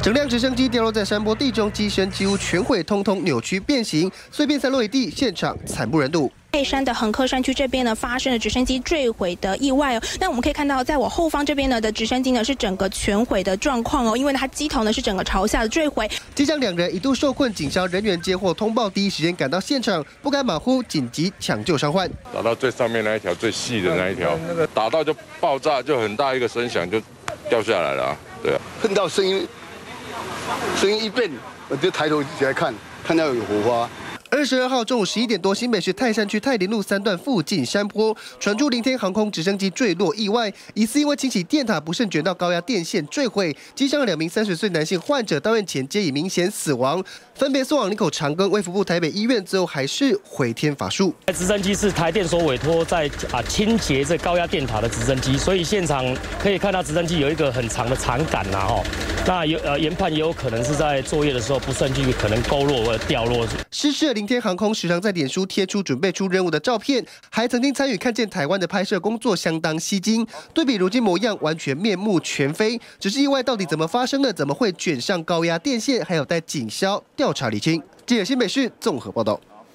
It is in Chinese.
整辆直升机掉落在山坡地中，机身几乎全毁，通通扭曲变形，碎片散落一地，现场惨不忍睹。泰山的横科山区这边呢，发生了直升机坠毁的意外哦。那我们可以看到，在我后方这边呢的直升机呢是整个全毁的状况哦，因为它机头呢是整个朝下的坠毁。机长两人一度受困，警消人员接获通报，第一时间赶到现场，不敢马虎，紧急抢救伤患。打到最上面那一条最细的那一条，那个打到就爆炸，就很大一个声响就掉下来了，啊对啊，碰到声音，声音一变，我就抬头起来看，看到有火花。二十二号中午十一点多，新北市泰山区泰林路三段附近山坡传出林天航空直升机坠落意外，疑似因为清洗电塔不慎卷到高压电线坠毁。机上两名三十岁男性患者到院前皆已明显死亡，分别送往林口长庚、卫福部台北医院，最后还是回天乏术。直升机是台电所委托在啊清洁这高压电塔的直升机，所以现场可以看到直升机有一个很长的长杆呐哦，那有呃研判也有可能是在作业的时候不慎去可能勾落或者掉落。失事。今天航空时常在脸书贴出准备出任务的照片，还曾经参与看见台湾的拍摄工作，相当吸睛。对比如今模样，完全面目全非。只是意外到底怎么发生的？怎么会卷上高压电线？还有待警消调查厘清。记者新北市综合报道。